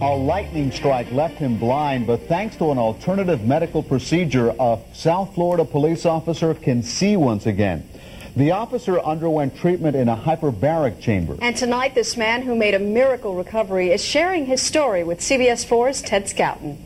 A lightning strike left him blind, but thanks to an alternative medical procedure, a South Florida police officer can see once again. The officer underwent treatment in a hyperbaric chamber. And tonight, this man who made a miracle recovery is sharing his story with CBS 4's Ted Scouten.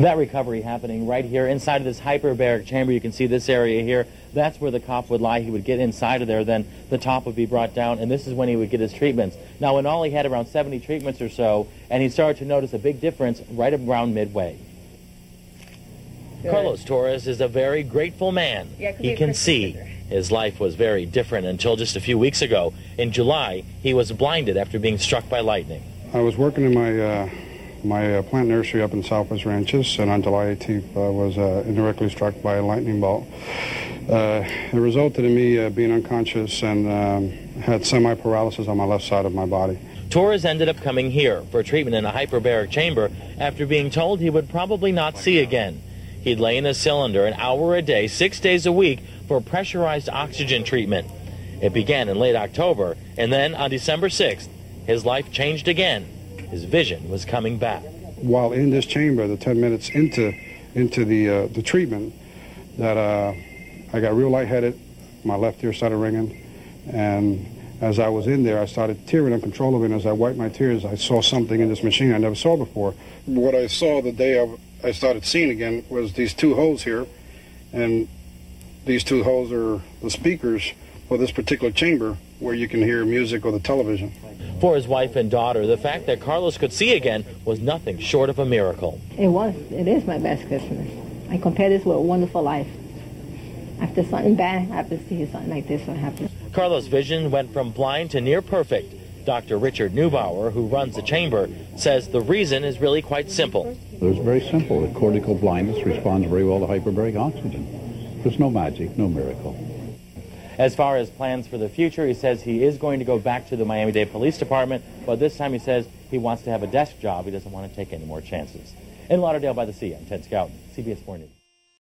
That recovery happening right here inside of this hyperbaric chamber. You can see this area here. That's where the cop would lie. He would get inside of there, then the top would be brought down, and this is when he would get his treatments. Now, in all, he had around 70 treatments or so, and he started to notice a big difference right around midway. Good. Carlos Torres is a very grateful man. Yeah, he can see. His life was very different until just a few weeks ago. In July, he was blinded after being struck by lightning. I was working in my uh, my uh, plant nursery up in Southwest Ranches, and on July 18th, I uh, was uh, indirectly struck by a lightning bolt. Uh, it resulted in me uh, being unconscious and um, had semi-paralysis on my left side of my body. Torres ended up coming here for treatment in a hyperbaric chamber after being told he would probably not see again. He'd lay in a cylinder an hour a day, six days a week for pressurized oxygen treatment. It began in late October, and then on December 6th, his life changed again. His vision was coming back. While in this chamber, the 10 minutes into into the uh, the treatment, that uh, I got real lightheaded. My left ear started ringing, and as I was in there, I started tearing uncontrollably. And as I wiped my tears, I saw something in this machine I never saw before. What I saw the day I, I started seeing again was these two holes here, and these two holes are the speakers for this particular chamber where you can hear music or the television. For his wife and daughter, the fact that Carlos could see again was nothing short of a miracle. It was. It is my best Christmas. I compare this with a wonderful life. After something bad happens to you, something like this will happen. Carlos' vision went from blind to near perfect. Dr. Richard Neubauer, who runs the chamber, says the reason is really quite simple. It's very simple. The cortical blindness responds very well to hyperbaric oxygen. There's no magic, no miracle. As far as plans for the future, he says he is going to go back to the Miami-Dade Police Department, but this time he says he wants to have a desk job. He doesn't want to take any more chances. In Lauderdale by the Sea, I'm Ted Scouten, CBS 4 News.